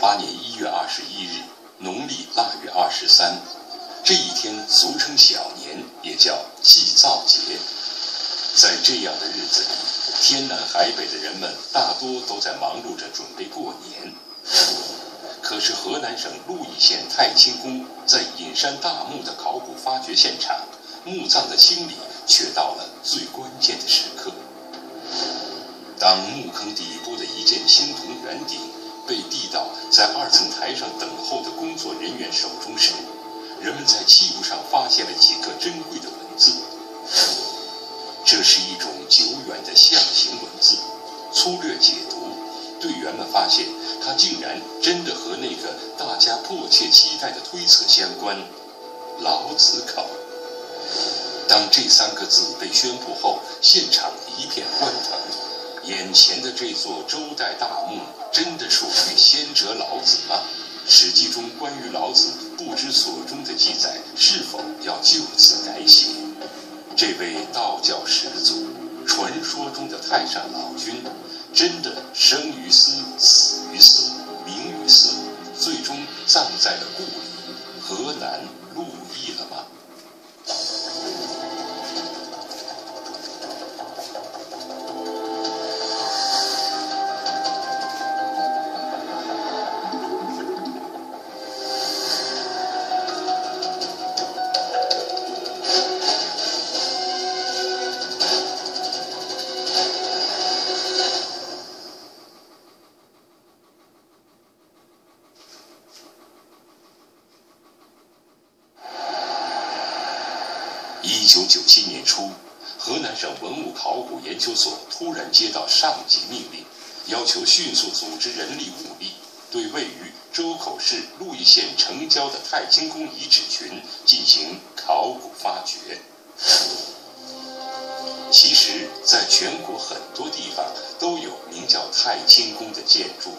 八年一月二十一日，农历腊月二十三，这一天俗称小年，也叫祭灶节。在这样的日子里，天南海北的人们大多都在忙碌着准备过年。可是河南省鹿邑县太清宫在隐山大墓的考古发掘现场，墓葬的清理却到了最关键的时刻。当墓坑底部的一件青铜圆鼎被递到在二层台上等候的工作人员手中时，人们在器物上发现了几个珍贵的文字。这是一种久远的象形文字，粗略解读，队员们发现它竟然真的和那个大家迫切期待的推测相关——老子考。当这三个字被宣布后，现场一片欢腾。眼前的这座周代大墓，真的属于先哲老子吗？史记中关于老子不知所终的记载，是否要就此改写？这位道教始祖，传说中的太上老君，真的生于斯，死于斯，名于斯，最终葬在了故里河南鹿邑了吗？于周口市鹿邑县城郊的太清宫遗址群进行考古发掘。其实，在全国很多地方都有名叫太清宫的建筑，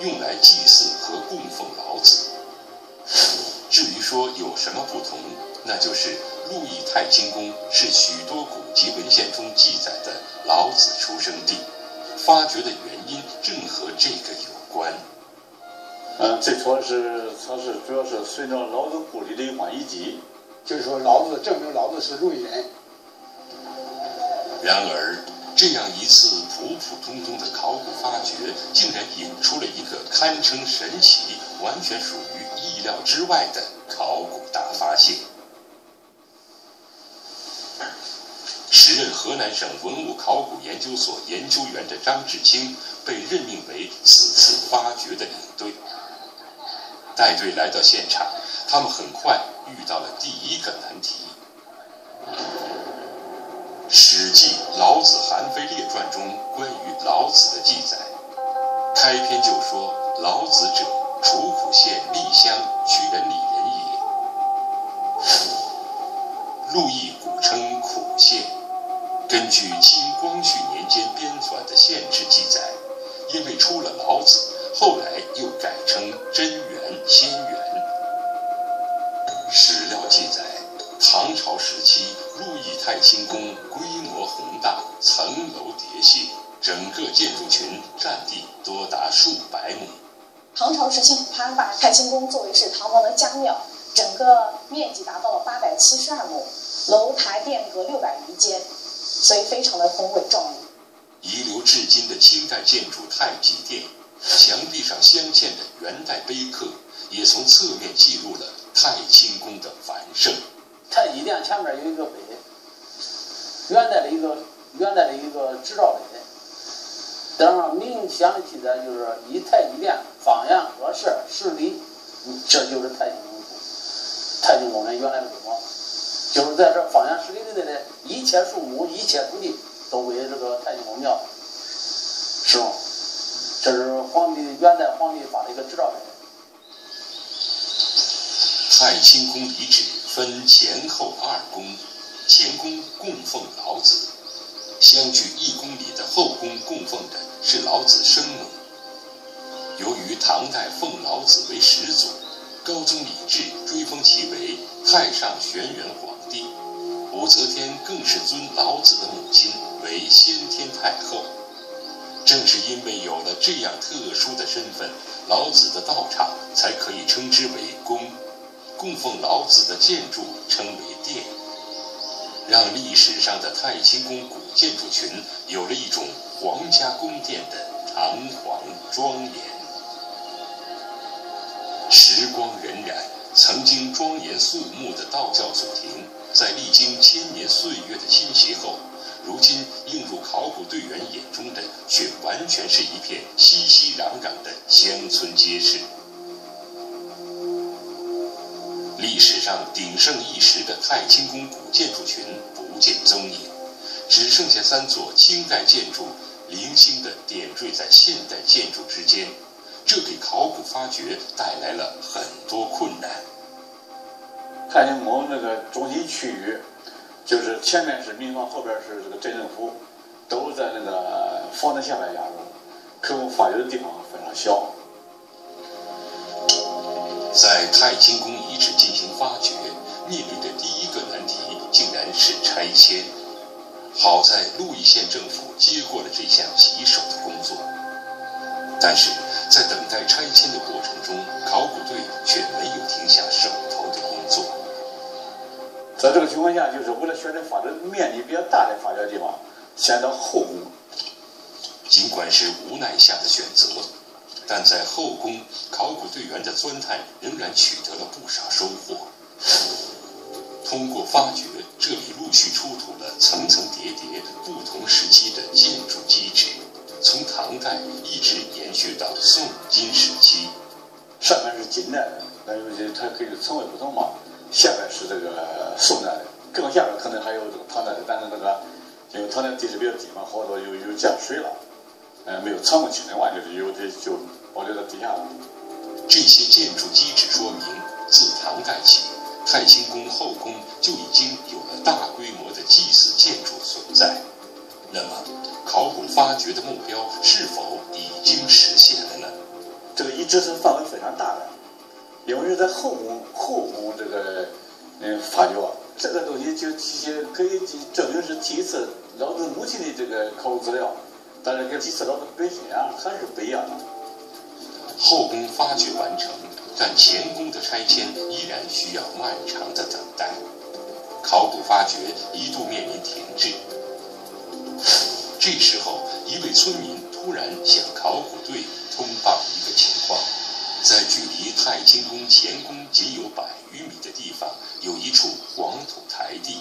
用来祭祀和供奉老子。至于说有什么不同，那就是鹿邑太清宫是许多古籍文献中记载的老子出生地，发掘的原因正和这个有关。嗯，最初是它是主要是随着老子故里的一款遗迹，就是说老子证明老子是鹿邑人。然而，这样一次普普通通的考古发掘，竟然引出了一个堪称神奇、完全属于意料之外的考古大发现。时任河南省文物考古研究所研究员的张志清被任命为此次发掘的领队。带队来到现场，他们很快遇到了第一个难题。《史记·老子韩非列传》中关于老子的记载，开篇就说：“老子者，楚苦县栗乡曲人里人也。”陆邑古称苦县。根据清光绪年间编纂的县志记载，因为出了老子，后来又改称真元、仙元。史料记载。唐朝时期，鹿邑太清宫规模宏大，层楼叠榭，整个建筑群占地多达数百亩。唐朝时期，他把太清宫作为是唐王的家庙，整个面积达到了八百七十二亩，楼台殿阁六百余间，所以非常的宏伟壮丽。遗留至今的清代建筑太极殿，墙壁上镶嵌的元代碑刻，也从侧面记录了太清宫的繁盛。太极殿前面有一个碑，元代的一个元代的一个执照碑，顶上明显的记载就是以太极殿方圆合适十里，这就是太清宫。太清宫的原来的规模，就是在这方圆十里之内的一切树木、一切土地都归这个太清宫庙。使用，这是皇帝元代皇帝发的一个执照。太清宫遗址。分前后二宫，前宫供奉老子，相距一公里的后宫供奉的是老子生母。由于唐代奉老子为始祖，高宗李治追封其为太上玄元皇帝，武则天更是尊老子的母亲为先天太后。正是因为有了这样特殊的身份，老子的道场才可以称之为宫，供奉老子的建筑称为殿，让历史上的太清宫古建筑群有了一种皇家宫殿的堂皇庄严。时光荏苒，曾经庄严肃穆的道教祖庭，在历经千年岁月的侵袭后。如今映入考古队员眼中的，却完全是一片熙熙攘攘的乡村街市。历史上鼎盛一时的太清宫古建筑群不见踪影，只剩下三座清代建筑零星的点缀在现代建筑之间，这给考古发掘带来了很多困难。太清宫那个中心区域。就是前面是民房，后边是这个镇政府，都在那个房子下面压着，可供发掘的地方非常小。在太清宫遗址进行发掘，面临的第一个难题竟然是拆迁。好在鹿邑县政府接过了这项棘手的工作，但是在等待拆迁的过程中，考古队却没有停下手头的工作。在这个情况下，就是为了选择发展面积比较大的发掘地方，选到后宫。尽管是无奈下的选择，但在后宫，考古队员的钻探仍然取得了不少收获。通过发掘，这里陆续出土了层层叠叠、不同时期的建筑基址，从唐代一直延续到宋金时期。上面是金代的，那因为它可以层位不同嘛。下边是这个宋代的，更下边可能还有这个唐代的，但是那个因为唐代地势比较低嘛，好多有有降水了，呃，没有藏不清的话，就是有的就保留在地下了。这些建筑基址说明，自唐代起，太清宫后宫就已经有了大规模的祭祀建筑存在。那么，考古发掘的目标是否已经实现了呢？这个遗址是范围非常大的。因为是在后宫后宫这个嗯发掘，这个东西就提前可以证明是第一次老子母亲的这个考古资料，但是跟第一次老子本身啊还是不一样的。后宫发掘完成，但前宫的拆迁依然需要漫长的等待，考古发掘一度面临停滞。这时候，一位村民突然向考古队通报一个情况。在距离太清宫前宫仅有百余米的地方，有一处黄土台地，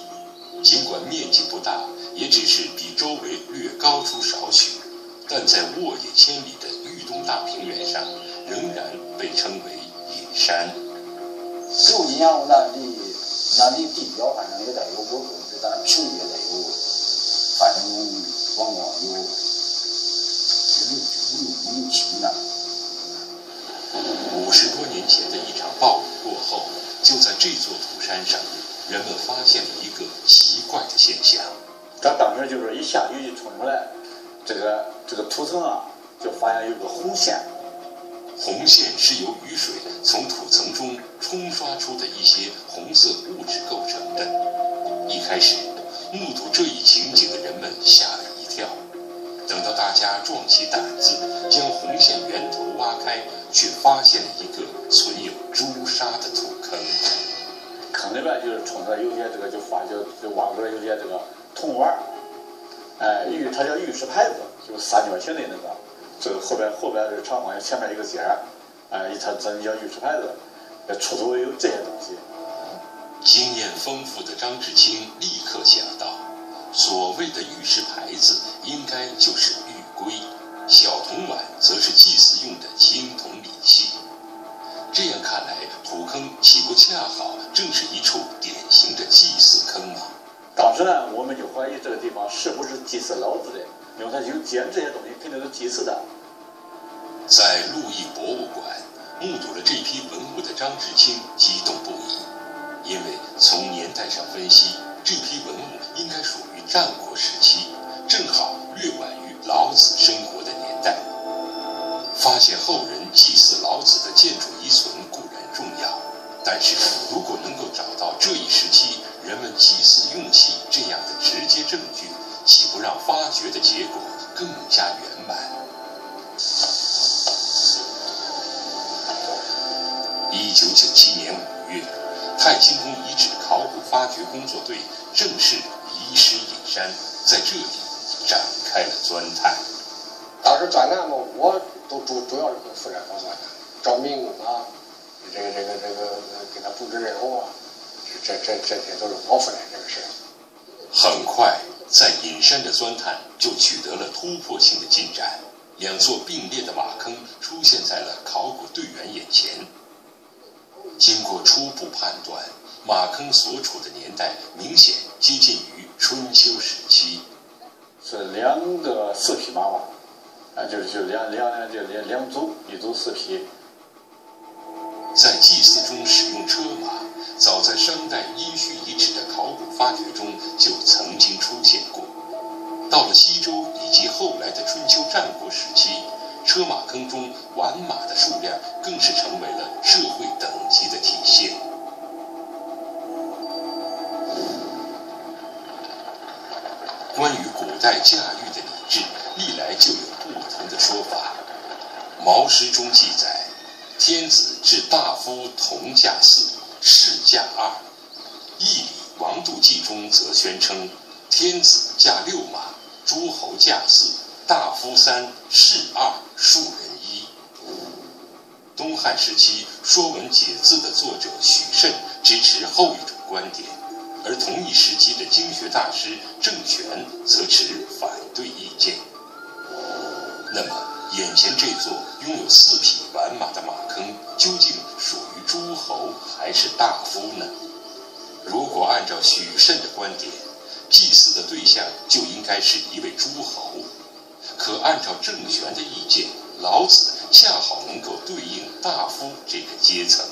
尽管面积不大，也只是比周围略高出少许，但在沃野千里的豫东大平原上，仍然被称为隐山。受影响那里，那里地表反正也得有沟沟，就咱平地也得有，反正往往有六六六七米呢。五十多年前的一场暴雨过后，就在这座土山上，人们发现了一个奇怪的现象。他当时就是一下雨就冲出来，这个这个土层啊，就发现有个红线。红线是由雨水从土层中冲刷出的一些红色物质构成的。一开始，目睹这一情景的人们吓了。等到大家壮起胆子将红线源头挖开，却发现了一个存有朱砂的土坑。坑里边就是冲出来有些这个就发就就挖出来有些这个铜碗哎玉它叫玉石牌子，就三角形的那个。这个后边后边是长方形，前面一个尖儿，哎它咱叫玉石牌子，出土有这些东西。经验丰富的张志清立刻想到，所谓的玉石牌子应该就是玉圭。小铜碗则是祭祀用的青铜礼器，这样看来，土坑岂不恰好正是一处典型的祭祀坑吗？当时呢，我们就怀疑这个地方是不是祭祀老子的，因为他就捡这些东西，肯定是祭祀的。在鹿邑博物馆目睹了这批文物的张志清激动不已，因为从年代上分析，这批文物应该属于战国时期，正好略晚于老子生活的年代。发现后人祭祀老子的建筑遗存固然重要，但是如果能够找到这一时期人们祭祀用器这样的直接证据，岂不让发掘的结果更加圆满？一九九七年五月，太清宫遗址考古发掘工作队正式移师山，在这里展开了钻探。当时钻探嘛，我都主主要是负责搞钻探，找民工啊，这个这个这个给他布置任务啊，这这这些都是我负责这个事很快，在隐山的钻探就取得了突破性的进展，两座并列的马坑出现在了考古队员眼前。经过初步判断，马坑所处的年代明显接近于春秋时期，是两个四匹马吧？啊，就是就两两两就两两组，一组四匹。在祭祀中使用车马，早在商代殷墟遗址的考古发掘中就曾经出现过。到了西周以及后来的春秋战国时期。车马坑中玩马的数量更是成为了社会等级的体现。代驾驭的礼制，历来就有不同的说法。《毛诗》中记载：“天子至大夫同驾四，士驾二。”《义礼王度记》中则宣称：“天子驾六马，诸侯驾四。”大夫三，士二，庶人一。东汉时期《说文解字》的作者许慎支持后一种观点，而同一时期的经学大师郑玄则持反对意见。那么，眼前这座拥有四匹完马的马坑，究竟属于诸侯还是大夫呢？如果按照许慎的观点，祭祀的对象就应该是一位诸侯。可按照郑玄的意见，老子恰好能够对应大夫这个阶层。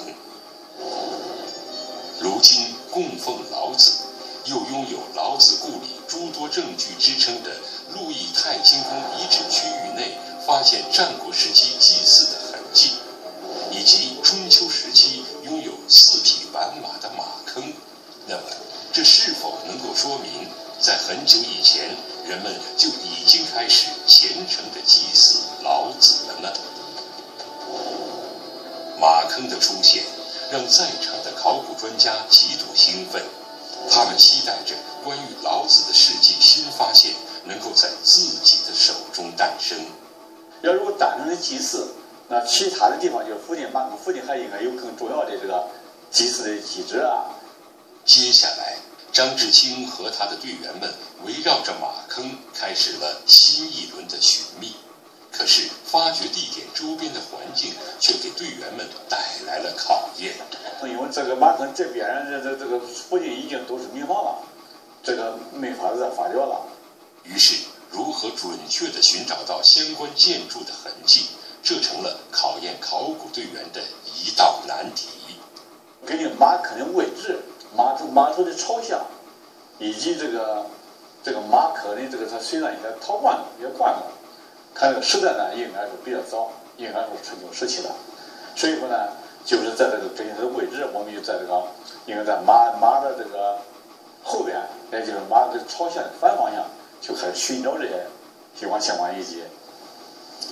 如今供奉老子，又拥有老子故里诸多证据支撑的路易太清宫遗址区域内，发现战国时期祭祀的痕迹，以及春秋时期拥有四匹完马的马坑，那么这是否能够说明？在很久以前，人们就已经开始虔诚地祭祀老子了呢。马坑的出现，让在场的考古专家极度兴奋，他们期待着关于老子的世纪新发现能够在自己的手中诞生。要如果单纯的祭祀，那其他的地方就是附近马坑附近还应该有更重要的这个祭祀的机制啊。接下来。张志清和他的队员们围绕着马坑开始了新一轮的寻觅，可是发掘地点周边的环境却给队员们带来了考验。因为这个马坑这边这这这个附近已经都是民房了，这个没法再发掘了。于是，如何准确地寻找到相关建筑的痕迹，这成了考验考古队员的一道难题。根据马坑的位置。马头马头的朝向，以及这个这个马坑的这个它虽然一些陶罐子、一些罐子，看这个时代呢，应该是比较早，应该是春秋时期的。所以说呢，就是在这个根据它的位置，我们就在这个应该在马马的这个后边，也就是马的朝向的反方向，就开始寻找这些相关相关遗迹。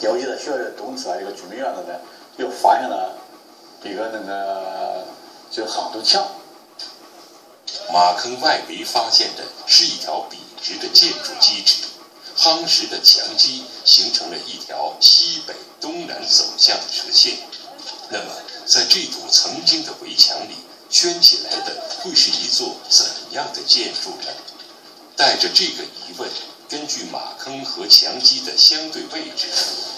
尤其在学校的东侧一个居民院子呢，又发现了一个那个就是夯土墙。马坑外围发现的是一条笔直的建筑基址，夯实的墙基形成了一条西北东南走向的直线。那么，在这堵曾经的围墙里圈起来的会是一座怎样的建筑呢？带着这个疑问，根据马坑和墙基的相对位置，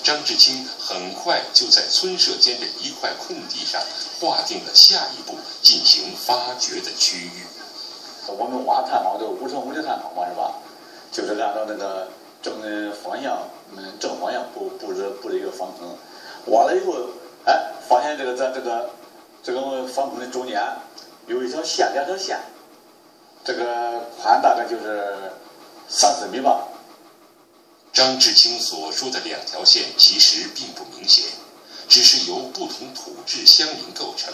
张志清很快就在村舍间的一块空地上划定了下一步进行发掘的区域。我们挖探嘛，都五乘五的探访嘛，是吧？就是按照那个正的方向，嗯，正方向布布置布置一个方坑。挖了以后，哎，发现这个在这个这个方坑的中间有一条线，两条线，这个宽大概就是三四米吧。张志清所说的两条线其实并不明显，只是由不同土质相邻构成，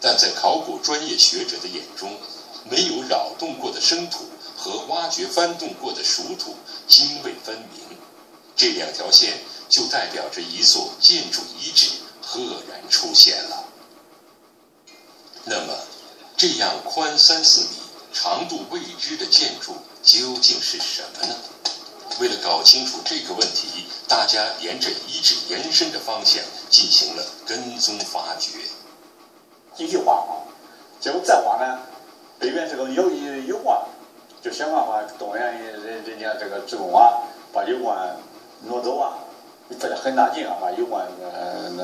但在考古专业学者的眼中。没有扰动过的生土和挖掘翻动过的熟土泾渭分明，这两条线就代表着一座建筑遗址赫然出现了。那么，这样宽三四米、长度未知的建筑究竟是什么呢？为了搞清楚这个问题，大家沿着遗址延伸的方向进行了跟踪发掘。继续挖啊，结果再挖呢，北边这个有有关，就想办法动员人人家这个职工啊，把有关挪走啊，费了很大劲啊，把有关呃那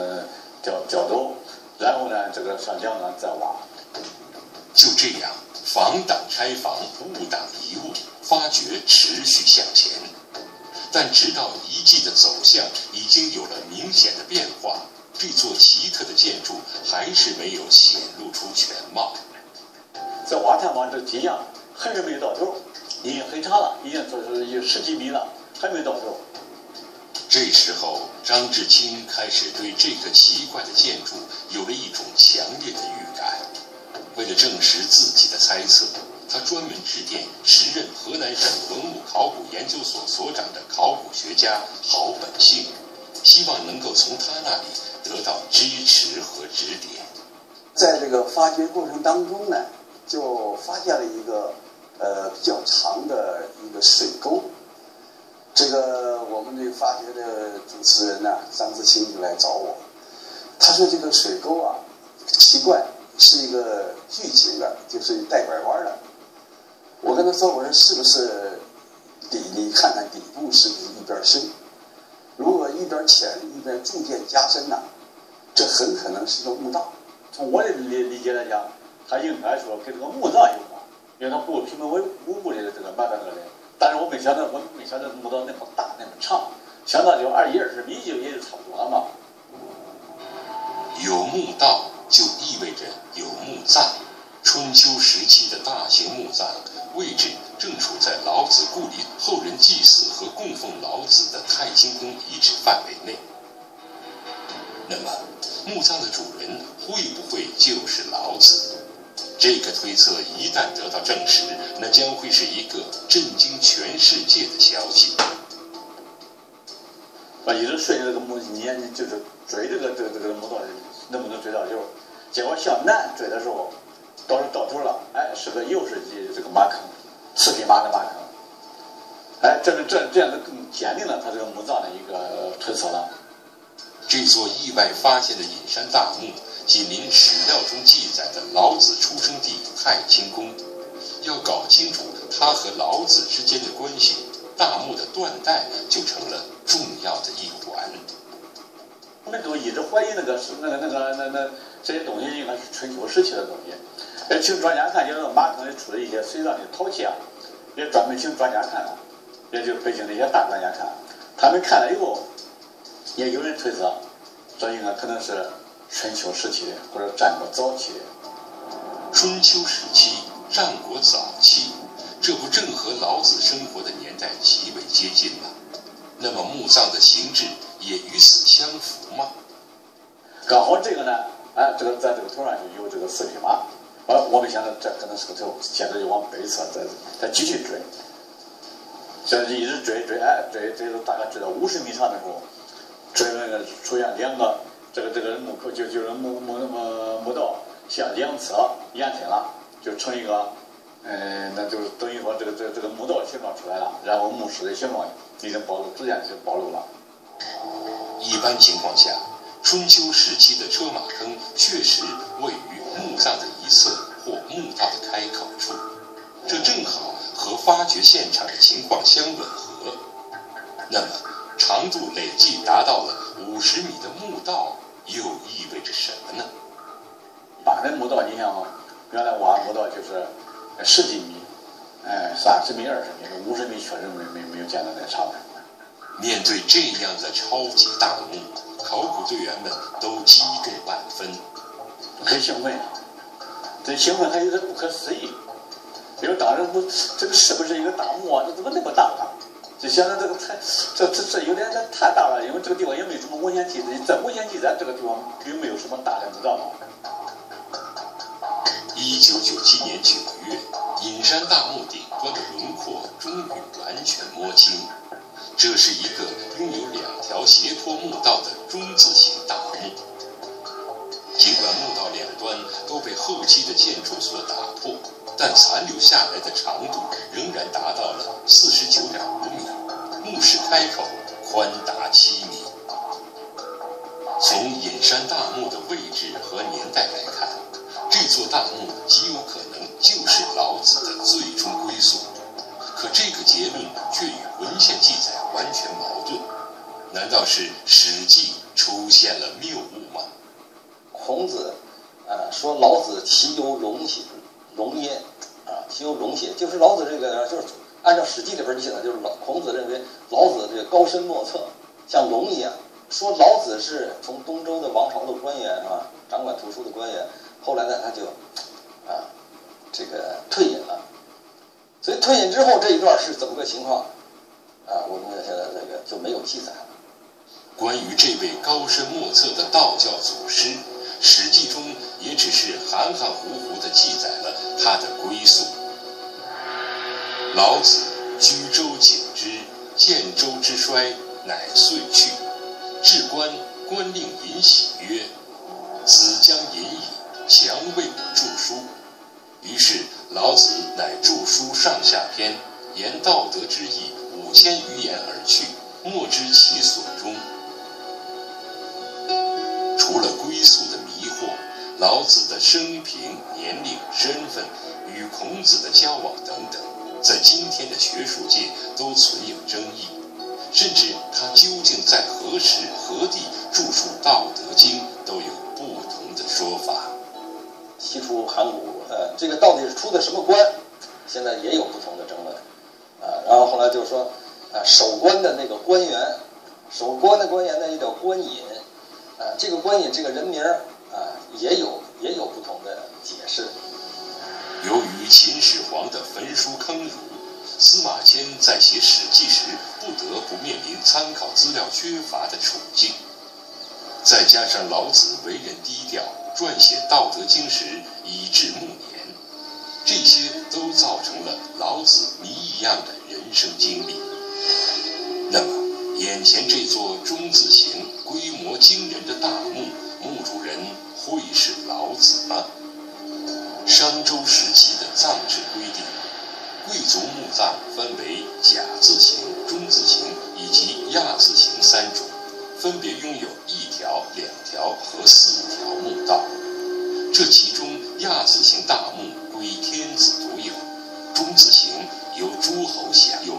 调调走，然后呢，这个上两端再挖。就这样，防挡拆防，误挡遗物，发掘持续向前。但直到遗迹的走向已经有了明显的变化，这座奇特的建筑还是没有显露出全貌。在挖探方这地下还是没有到头，已经很长了，已经说是有十几米了，还没到头。这时候，张志清开始对这个奇怪的建筑有了一种强烈的预感。为了证实自己的猜测。他专门致电时任河南省文物考古研究所所长的考古学家郝本兴，希望能够从他那里得到支持和指点。在这个发掘过程当中呢，就发现了一个呃比较长的一个水沟。这个我们这发掘的主持人呢，张志清就来找我，他说这个水沟啊奇怪，是一个矩形的，就是带拐弯的。我跟他说：“我说是不是底？你看看底部是不是一边深？如果一边浅，一边逐渐加深呢？这很可能是个墓道。从我的理理解来讲，它应该说跟这个墓葬有关，因为它不平平稳稳固的这个埋在那里。但是我没想到，我没想到墓道那么大那么长，想到就二一二十米就也就差不多了嘛。有墓道就意味着有墓葬。春秋时期的大型墓葬。”位置正处在老子故里后人祭祀和供奉老子的太清宫遗址范围内。那么，墓葬的主人会不会就是老子？这个推测一旦得到证实，那将会是一个震惊全世界的消息。我一直顺着这个墓，你就是追这个这个这个墓道，能不能追到溜？结果向南追的时候。到是到头了，哎，是个又是一这个马坑，四匹马的马坑，哎，这个这这样子更坚定了他这个墓葬的一个推测了。这座意外发现的隐山大墓，紧邻史料中记载的老子出生地太清宫。要搞清楚他和老子之间的关系，大墓的断代就成了重要的一环。我们都一直怀疑那个是那个那个那那这些东西应该是春秋时期的东西。呃请专家看，就是马坑里出的一些随葬的陶器啊，也专门请专家看了，也就北京的一些大专家看，他们看了以后，也有人推测，这应该可能是春秋时期的或者战国早期的。春秋时期、战国早期，这不正和老子生活的年代极为接近吗？那么墓葬的形制也与此相符吗？刚好这个呢，哎，这个在这个图上就有这个四匹马。呃，我们想到这可能是个头，接着就往北侧再再继续追，这一直追追，哎，追追到大概追到五十米长的时候，追那个出现两个这个这个墓口，就就是墓墓墓墓道向两侧延伸了，就成一个，嗯，那就是等于说这个这这个墓道形状出来了，然后墓室的形状已经暴露，逐渐就暴露了。一般情况下，春秋时期的车马坑确实位于墓葬的一。侧或墓道的开口处，这正好和发掘现场的情况相吻合。那么，长度累计达到了五十米的墓道又意味着什么呢？把那墓道，你想原来挖墓道就是十几米，哎，三十米、二十米，五十米确实没没没有见到那长的。面对这样的超级大墓，考古队员们都激动万分，很兴奋。这兴奋还有点不可思议，因为当时我，这个是不是一个大墓啊？这怎么那么大啊？就现在这个太，这这这有点这太大了，因为这个地方也没什么文献记载，在文献记载这个地方并没有什么大量的墓葬。一九九七年九月，隐山大墓顶端的轮廓终于完全摸清，这是一个拥有两条斜坡墓道的中字形大墓。尽管墓道两端都被后期的建筑所打破，但残留下来的长度仍然达到了四十九点五米，墓室开口宽达七米。从隐山大墓的位置和年代来看，这座大墓极有可能就是老子的最终归宿。可这个结论却与文献记载完全矛盾，难道是《史记》出现了谬误吗？孔子，呃，说老子其有容心，龙焉，啊，其有容心，就是老子这个，就是按照《史记》里边儿写的，就是老孔子认为老子这个高深莫测，像龙一样。说老子是从东周的王朝的官员啊，掌管图书的官员，后来呢，他就，啊，这个退隐了。所以退隐之后这一段是怎么个情况？啊，我们现在这个就没有记载了。关于这位高深莫测的道教祖师，《史记》中也只是含含糊糊地记载了他的归宿。老子居周景之，见周之衰，乃遂去。至官，官令尹喜曰：“子将隐矣，强为我著书。”于是老子乃著书上下篇，言道德之意五千余言而去，莫知其所终。除了，老子的生平、年龄、身份与孔子的交往等等，在今天的学术界都存有争议，甚至他究竟在何时何地著述《道德经》，都有不同的说法。西出函谷，呃，这个到底是出的什么官？现在也有不同的争论，啊，然后后来就说，啊，守关的那个官员，守关的官员呢也叫官尹，啊，这个官尹这个人名儿，啊，也有也有不同的解释。由于秦始皇的焚书坑儒，司马迁在写《史记》时不得不面临参考资料缺乏的处境，再加上老子为人低调。撰写《道德经》时已至暮年，这些都造成了老子谜一样的人生经历。那么，眼前这座中字形、规模惊人的大墓，墓主人会是老子吗？商周时期的葬制规定，贵族墓葬分为甲字形、中字形以及亚字形三种。分别拥有一条、两条和四条墓道，这其中亚字形大墓归天子独有，中字形由诸侯享用，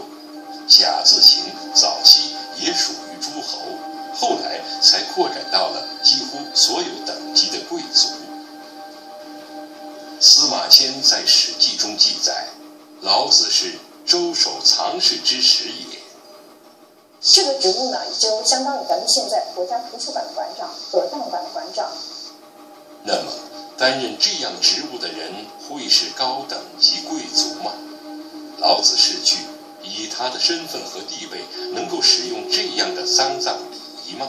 甲字形早期也属于诸侯，后来才扩展到了几乎所有等级的贵族。司马迁在《史记》中记载，老子是周守藏室之始也。这个职务呢，就相当于咱们现在国家图书馆的馆长和档案馆的馆长。那么，担任这样职务的人会是高等级贵族吗？老子逝去，以他的身份和地位，能够使用这样的丧葬礼仪吗？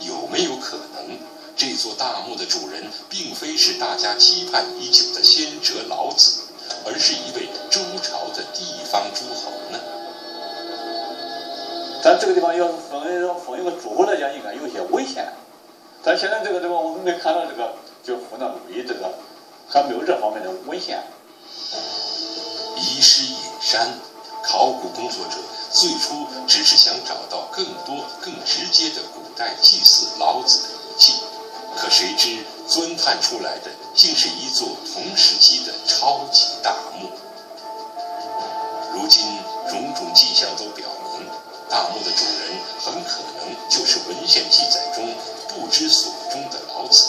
有没有可能，这座大墓的主人并非是大家期盼已久的先哲老子，而是一位周朝的地方诸侯呢？咱这个地方要是分分一个诸侯来讲，应该有些危险。咱现在这个地方我们没看到这个，就湖南鲁豫这个还没有这方面的危险。遗失隐山，考古工作者最初只是想找到更多、更直接的古代祭祀老子的遗迹，可谁知钻探出来的竟是一座同时期的超级大墓。如今种种迹象都表明。大墓的主人很可能就是文献记载中不知所终的老子。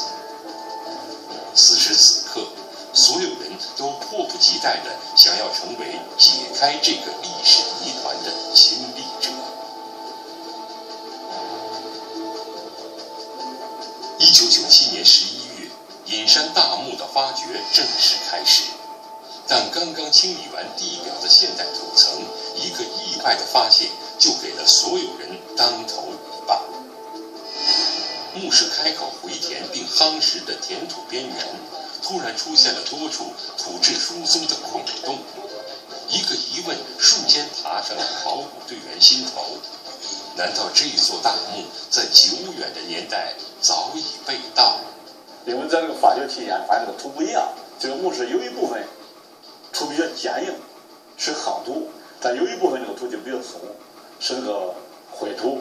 此时此刻，所有人都迫不及待地想要成为解开这个历史谜团的发掘正式开始。但刚刚清理完地表的现代土层，一个意外的发现就给了所有人当头一棒。墓室开口回填并夯实的填土边缘，突然出现了多处土质疏松的孔洞，一个疑问瞬间爬上了考古队员心头：难道这座大墓在久远的年代早已被盗？因为在这个发掘期间，发现这个土不一样，这个墓室有一部分土比较坚硬，是夯土，但有一部分这个土就比较松，是那个灰土。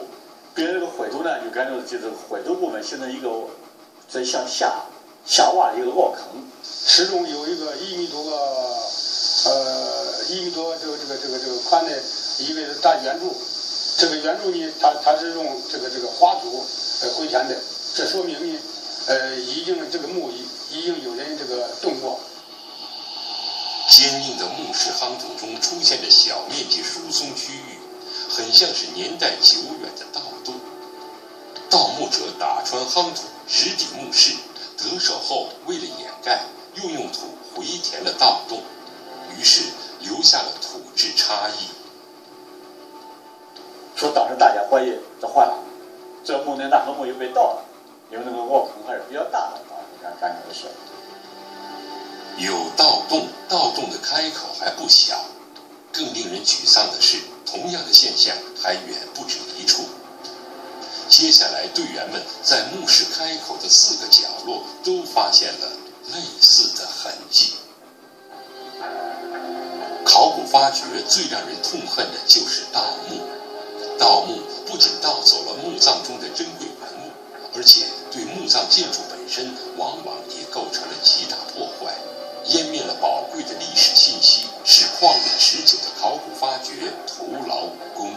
并且这个灰土呢，就感觉就是灰土部分形成一个在向下下挖的一个凹坑，其中有一个一米多个呃一米多这个这个这个这个宽的一个大圆柱，这个圆柱呢，它它是用这个这个花土呃回填的，这说明呢，呃，已经这个墓已已经有人这个动过。坚硬的墓室夯土中出现的小面积疏松区域，很像是年代久远的盗洞。盗墓者打穿夯土直抵墓室，得手后为了掩盖，又用土回填了盗洞，于是留下了土质差异。说当时大家怀疑这坏了，这墓内那和墓又被盗了，因为那个凹坑还是比较大的，当时感感觉是。有盗洞，盗洞的开口还不小。更令人沮丧的是，同样的现象还远不止一处。接下来，队员们在墓室开口的四个角落都发现了类似的痕迹。考古发掘最让人痛恨的就是盗墓。盗墓不仅盗走了墓葬中的珍贵文物，而且对墓葬建筑本身往往也构成了极大破坏。湮灭了宝贵的历史信息，使旷日持久的考古发掘徒劳无功。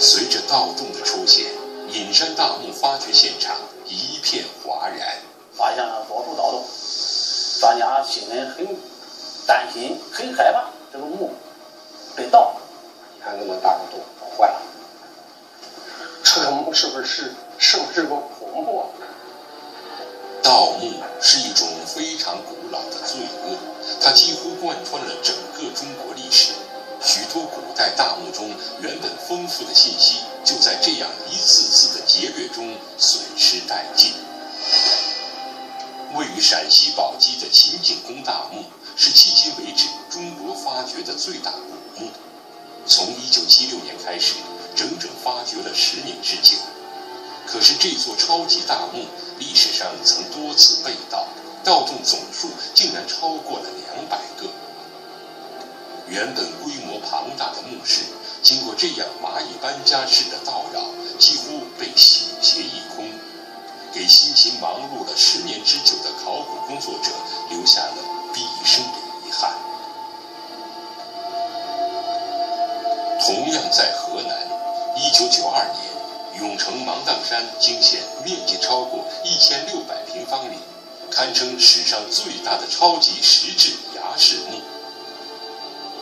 随着盗洞的出现，隐山大墓发掘现场一片哗然。发现了多处盗洞，专家心里很担心，很害怕这个墓被盗。你看那么大个洞，坏了，这个墓是不是是不是个恐怖？盗墓是一种非常古老的罪恶，它几乎贯穿了整个中国历史。许多古代大墓中原本丰富的信息，就在这样一次次的劫掠中损失殆尽。位于陕西宝鸡的秦景公大墓，是迄今为止中国发掘的最大古墓。从1976年开始，整整发掘了十年之久。可是这座超级大墓历史上曾多次被盗，盗洞总数竟然超过了两百个。原本规模庞大的墓室，经过这样蚂蚁搬家式的盗扰，几乎被洗劫一空，给辛勤忙碌了十年之久的考古工作者留下了毕生的遗憾。同样在河南，1992年，永城芒砀山惊现面积超过1600平方米，堪称史上最大的超级石质崖式墓。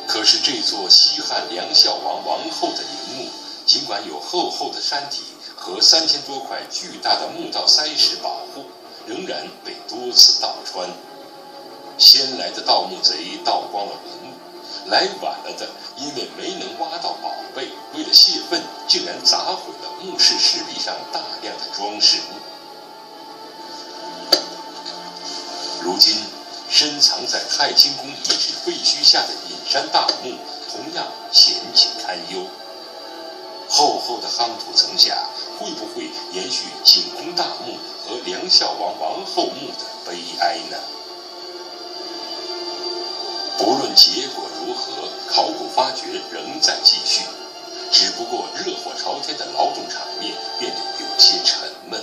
可是这座西汉梁孝王王后的陵墓，尽管有厚厚的山体和三千多块巨大的墓道塞石保护，仍然被多次盗穿。先来的盗墓贼盗光了文，来晚了的因为没能挖到宝贝，为了泄愤，竟然砸毁了墓室石壁上大量的装饰物。如今，深藏在太清宫遗址废墟下的隐山大墓，同样险景堪忧。厚厚的夯土层下，会不会延续景公大墓和梁孝王王后墓的悲哀呢？不论结果，考古发掘仍在继续，只不过热火朝天的劳动场面变得有些沉闷。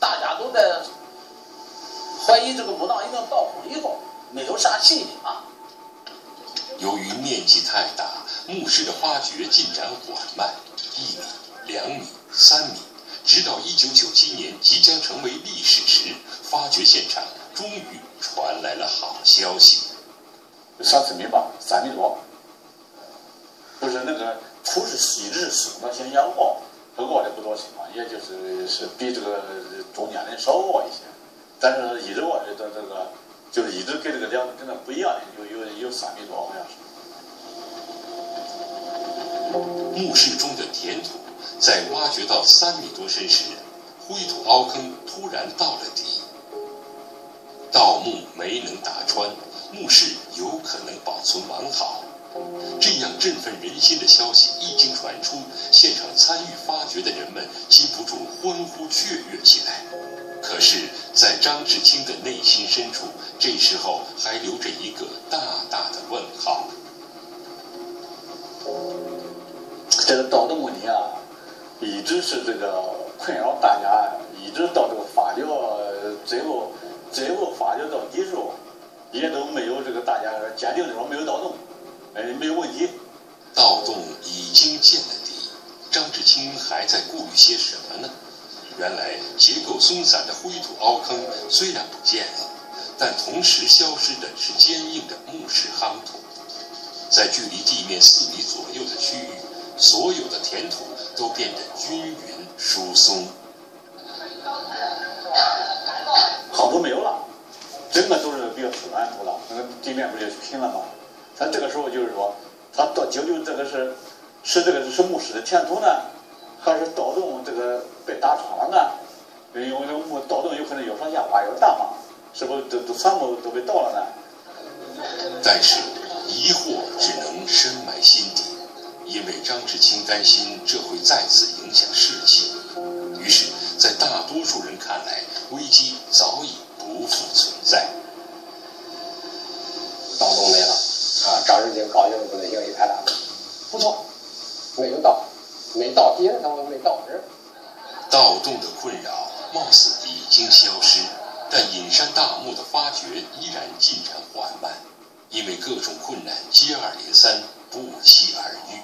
大家都在怀疑这个墓葬已经盗空以后，没有啥信息啊。由于面积太大，墓室的发掘进展缓慢，一米、两米、三米，直到1997年即将成为历史时，发掘现场终于传来了好消息。三四米吧，三米多。不是那个土是一直是松的，像仰凹，它凹的不多情况，也就是是比这个中间的稍凹一些，但是一直凹的这这个就是一直跟这个两跟那不一样的，有有有三米多好像是。墓室中的填土在挖掘到三米多深时，灰土凹坑突然到了底。盗墓没能打穿，墓室有可能保存完好。这样振奋人心的消息一经传出，现场参与发掘的人们禁不住欢呼雀跃起来。可是，在张志清的内心深处，这时候还留着一个大大的问号。这个盗洞问题啊，一直是这个困扰大家，一直到这个发掘，最后最后发掘到底也都没有这个大家鉴定的时候没有盗洞，哎，没有问题。盗洞已经见了底，张志清还在顾虑些什么呢？原来结构松散的灰土凹坑虽然不见了，但同时消失的是坚硬的墓室夯土，在距离地面四米左右的区域。所有的填土都变得均匀疏松，比较软土了。那个地面不就平了吗？他这个时候就是说，他到究竟这个是是这个是墓室的填土呢，还是盗洞这个被打穿了呢？因为这墓盗洞有可能有上下挖有大嘛，是不是都都全部都被盗了呢？但是疑惑只能深埋心底。因为张志清担心这会再次影响士气，于是，在大多数人看来，危机早已不复存在。盗洞没了啊！张志清高兴的不能行，一拍大腿，不错，没有盗，没盗地，他们没盗人。盗洞的困扰貌似已经消失，但隐山大墓的发掘依然进展缓慢，因为各种困难接二连三，不期而遇。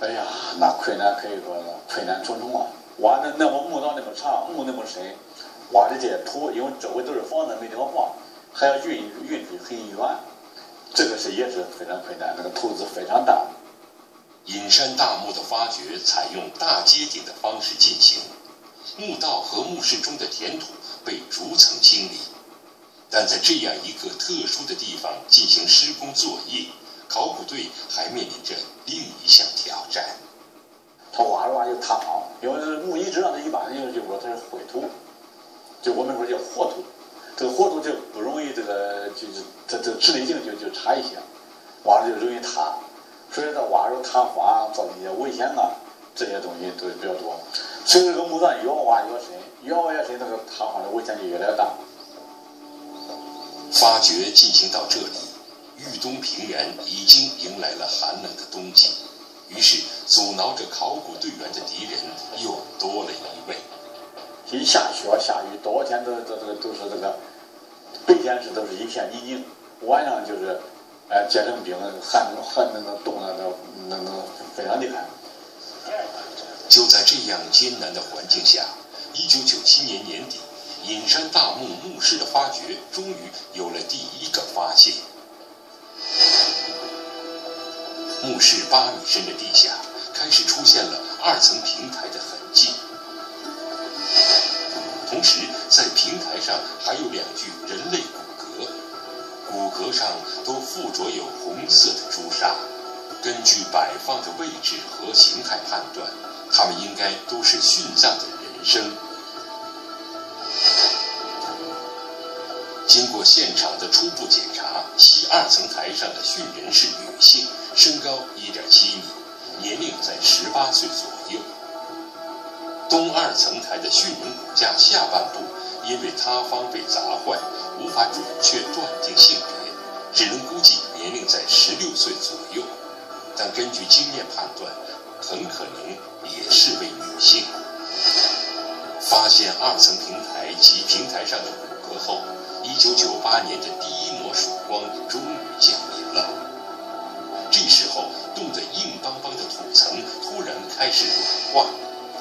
哎呀，那困难可以说是困难重重啊！挖的那么墓道那么长，墓那么深，挖的这些土，因为周围都是房子，没地方放，还要运运得很远，这个是也是非常困难，那个投资非常大。隐山大墓的发掘采用大接顶的方式进行，墓道和墓室中的填土被逐层清理，但在这样一个特殊的地方进行施工作业。考古队还面临着另一项挑战，他挖着挖就塌方，因为墓遗址上的一般人就说它是灰土，就我们说叫活土，这个活土就不容易这个就是它这直立性就就差一些，挖就容易塌，所以它挖着塌方造成一些危险啊，这些东西都比较多。所以这个墓葬越挖越深，越挖越深，那个塌方的危险就越来越大。发掘进行到这里。豫东平原已经迎来了寒冷的冬季，于是阻挠着考古队员的敌人又多了一位。一下雪下雨，多少天都这这个都是这个，白天是都是一片泥泞，晚上就是，哎结成冰，寒寒那个冻的那那那非常厉害。就在这样艰难的环境下，一九九七年年底，隐山大墓墓室的发掘终于有了第一个发现。墓室八米深的地下开始出现了二层平台的痕迹，同时在平台上还有两具人类骨骼，骨骼上都附着有红色的朱砂。根据摆放的位置和形态判断，他们应该都是殉葬的人生。经过现场的初步检查，西二层台上的殉人是女性，身高一点七米，年龄在十八岁左右。东二层台的殉人骨架下半部因为塌方被砸坏，无法准确断定性别，只能估计年龄在十六岁左右，但根据经验判断，很可能也是位女性。发现二层平台及平台上的骨骼后。一九九八年的第一抹曙光终于降临了。这时候，冻得硬邦邦的土层突然开始软化。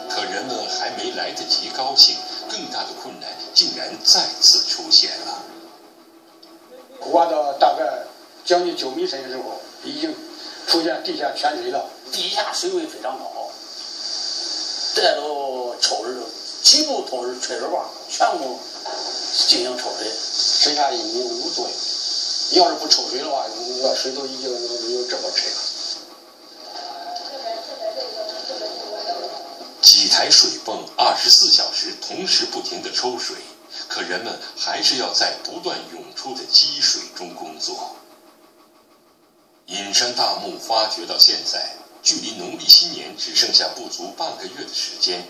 可人们还没来得及高兴，更大的困难竟然再次出现了。挖到大概将近九米深的时候，已经出现地下泉水了。地下水位非常高，这都抽水，几部都是吹水棒，全部进行抽水。水下一米五左右，要是不抽水的话，那水都已经有这么深了。几台水泵二十四小时同时不停的抽水，可人们还是要在不断涌出的积水中工作。隐山大墓发掘到现在，距离农历新年只剩下不足半个月的时间。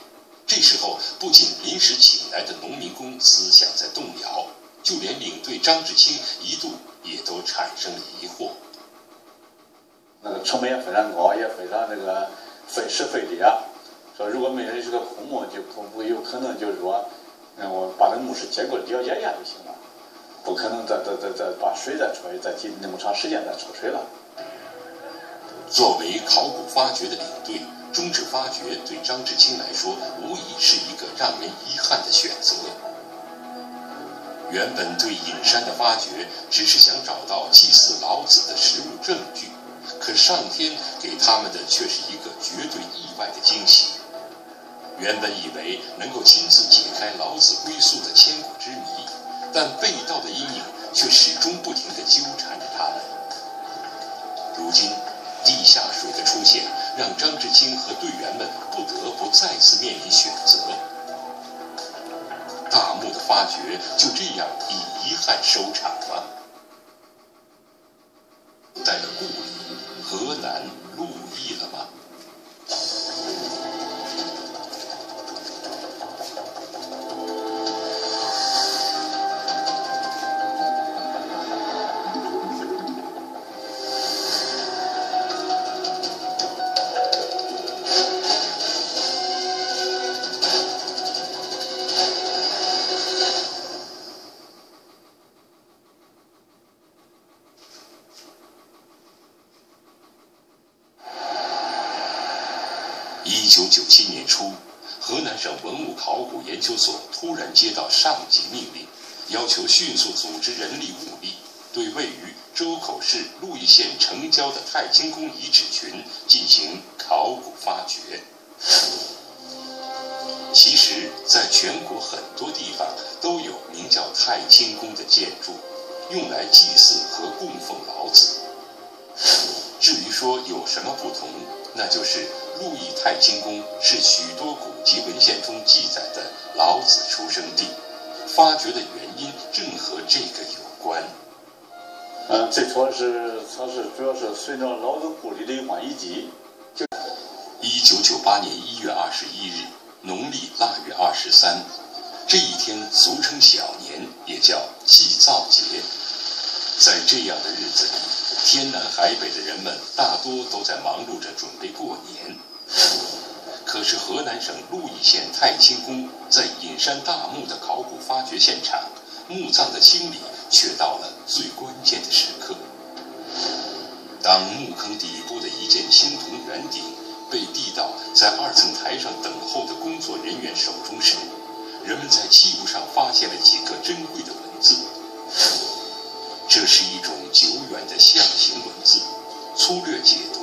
这时候，不仅临时请来的农民工思想在动摇，就连领队张志清一度也都产生了疑惑。那个成本也非常高，也非常那个费时费力啊。说如果没有这个空墓，就不不有可能就是说，让，我把这墓室结构了解一下就行了，不可能再再再再把水再出来，再进那么长时间再出水了。作为考古发掘的领队，终止发掘对张志清来说，无疑是一个让人遗憾的选择。原本对隐山的发掘，只是想找到祭祀老子的实物证据，可上天给他们的却是一个绝对意外的惊喜。原本以为能够亲自解开老子归宿的千古之谜，但被盗的阴影却始终不停地纠缠着他们。如今。地下水的出现，让张志清和队员们不得不再次面临选择。大墓的发掘就这样以遗憾收场了。在了故里，河南太清宫遗址群进行考古发掘。其实，在全国很多地方都有名叫太清宫的建筑，用来祭祀和供奉老子。至于说有什么不同，那就是鹿邑太清宫是许多古籍文献中记载的老子出生地，发掘的原因正和这个有关。嗯，最初是它是主要是随着老子故里的一关遗迹。就一九九八年一月二十一日，农历腊月二十三，这一天俗称小年，也叫祭灶节。在这样的日子里，天南海北的人们大多都在忙碌着准备过年。可是河南省鹿邑县太清宫在隐山大墓的考古发掘现场，墓葬的清理却到了最关键的时刻。当墓坑底部的一件青铜圆鼎被递到在二层台上等候的工作人员手中时，人们在器物上发现了几个珍贵的文字。这是一种久远的象形文字。粗略解读，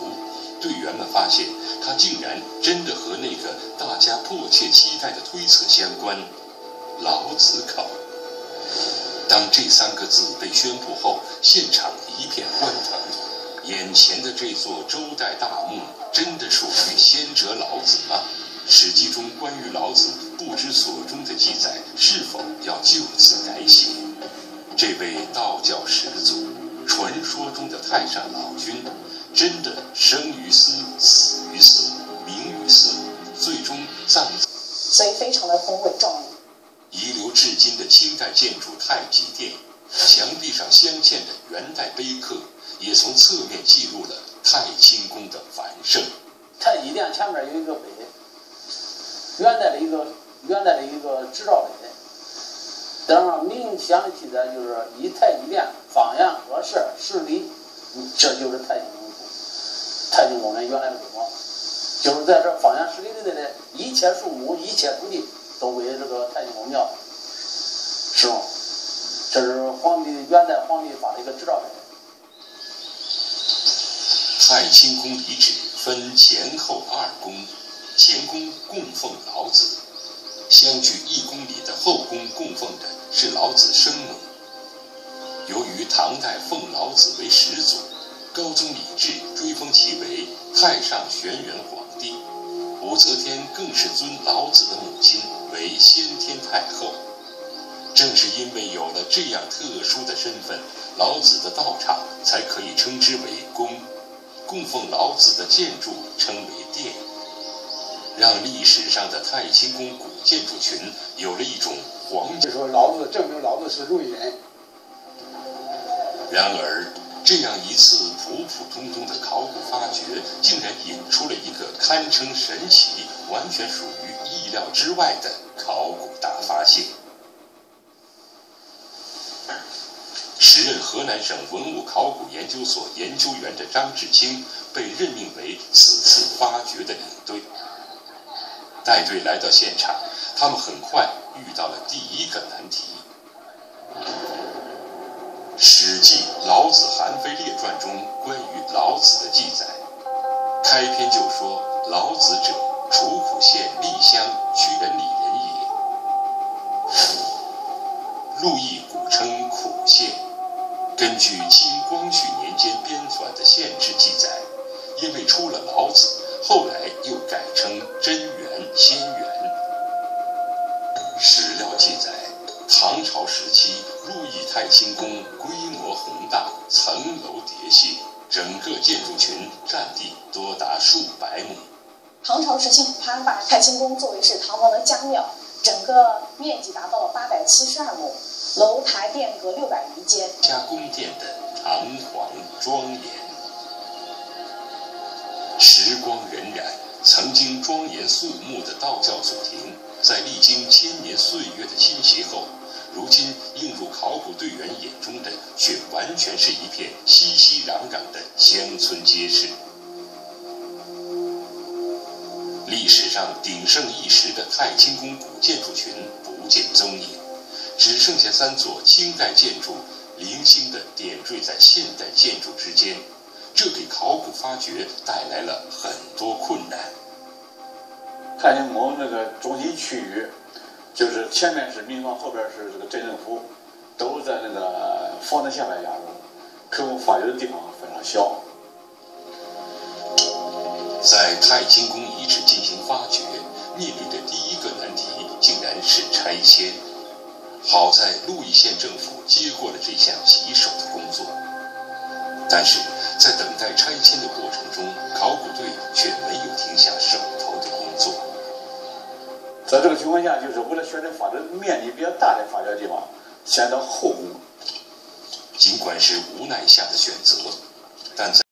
队员们发现它竟然真的和那个大家迫切期待的推测相关——老子口。当这三个字被宣布后，现场一片欢腾。眼前的这座周代大墓，真的属于先哲老子吗？史记中关于老子不知所终的记载，是否要就此改写？这位道教始祖，传说中的太上老君，真的生于斯，死于斯，名于斯，最终葬。所以非常的宏伟壮丽。遗留至今的清代建筑太极殿，墙壁上镶嵌的元代碑刻，也从侧面记录了太清宫的繁盛。太极殿前面有一个碑，元代的一个元代的一个执照碑。当上明显的记载就是以太极殿方圆合适十里，这就是太清宫太清宫的原来的规模，就是在这方圆十里之内的一切树木、一切土地都归这个太清宫庙使用。这是皇帝元代皇帝发的一个执照。太清宫遗址分前后二宫，前宫供奉老子。相距一公里的后宫供奉的是老子生母。由于唐代奉老子为始祖，高宗李治追封其为太上玄元皇帝，武则天更是尊老子的母亲为先天太后。正是因为有了这样特殊的身份，老子的道场才可以称之为宫，供奉老子的建筑称为殿，让历史上的太清宫古建筑群有了一种皇。就说老子证明老子是路易人。然而，这样一次普普通通的考古发掘，竟然引出了一个堪称神奇、完全属于意料之外的考古大发现。时任河南省文物考古研究所研究员的张志清被任命为此次发掘的领队。带队来到现场，他们很快遇到了第一个难题。《史记·老子韩非列传》中关于老子的记载，开篇就说：“老子者，楚苦县栗乡曲仁里人也。”陆邑古称苦县。根据清光绪年间编纂的县志记载，因为出了老子，后来又改称贞元、仙元。史料记载。唐朝时期，路易太清宫规模宏大，层楼叠榭，整个建筑群占地多达数百亩。唐朝时期，他把太清宫作为是唐王的家庙，整个面积达到了八百七十二亩，楼台殿阁六百余间。家宫殿的堂皇庄严，时光荏苒，曾经庄严肃穆的道教祖庭，在历经千年岁月的侵袭后。如今映入考古队员眼中的，却完全是一片熙熙攘攘的乡村街市。历史上鼎盛一时的太清宫古建筑群不见踪影，只剩下三座清代建筑零星的点缀在现代建筑之间，这给考古发掘带来了很多困难。太清宫那个中心区域。就是前面是民房，后边是这个镇政府，都在那个房子下面压着，可供发掘的地方非常小。在太清宫遗址进行发掘，面临的第一个难题竟然是拆迁。好在鹿邑县政府接过了这项棘手的工作，但是在等待拆迁的过程中，考古队却没有停下手头的工作。在这个情况下，就是为了选择发掘面积比较大的发掘地方，选择后宫。尽管是无奈下的选择，但在。